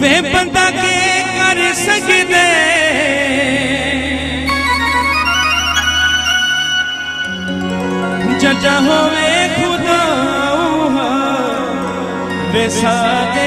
वे बंदा के कर सकते। जजा होवे खुदा वे साथ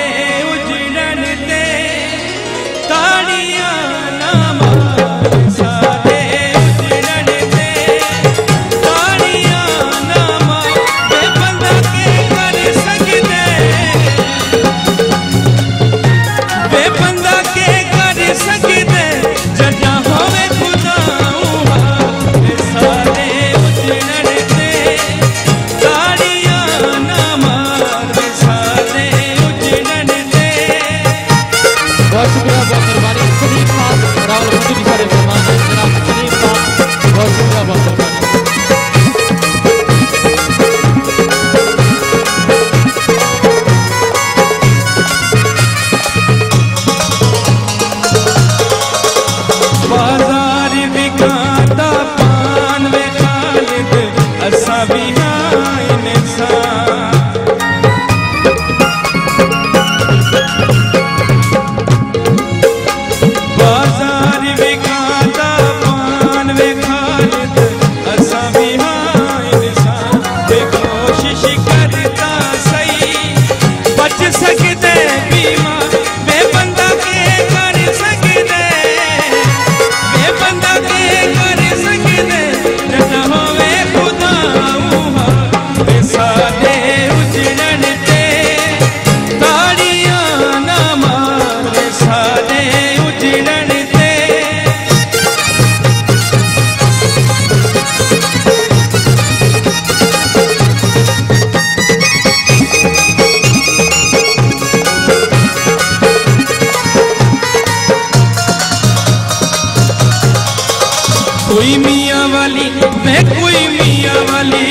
कोई मियाँ वाली, मैं कोई मियाँ वाली।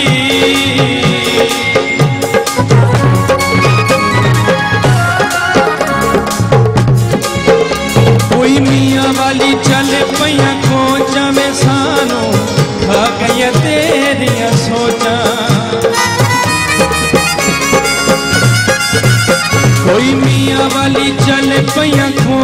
कोई मियाँ वाली, चल पैया खोचा में तेरिया सोचा। कोई मियाँ वाली, चल पैया खो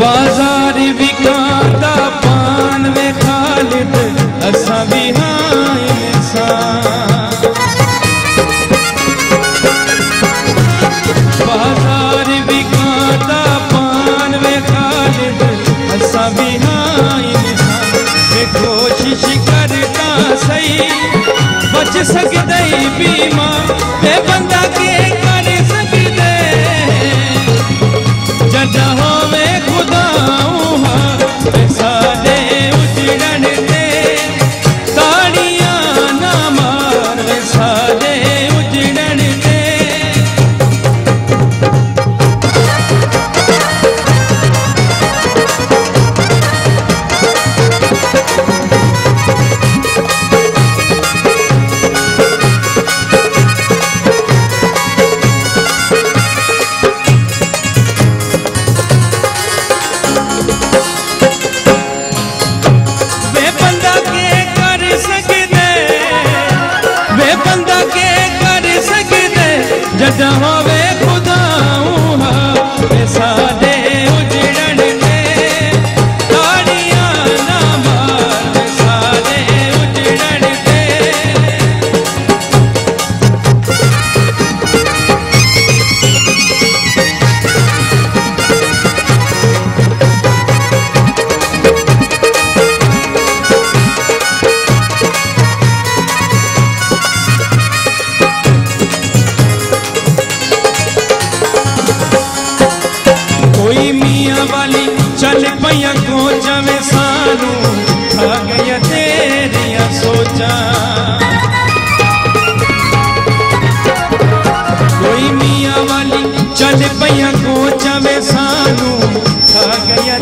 बाज़ार विकाता पान में खालिद, असा बिहाई बाज़ार विकाता पान में खालिद, असा बिहाई सा कोशिश करता सही, बच सकते बीमा बंदा के पपैया को चवे सानू खा गया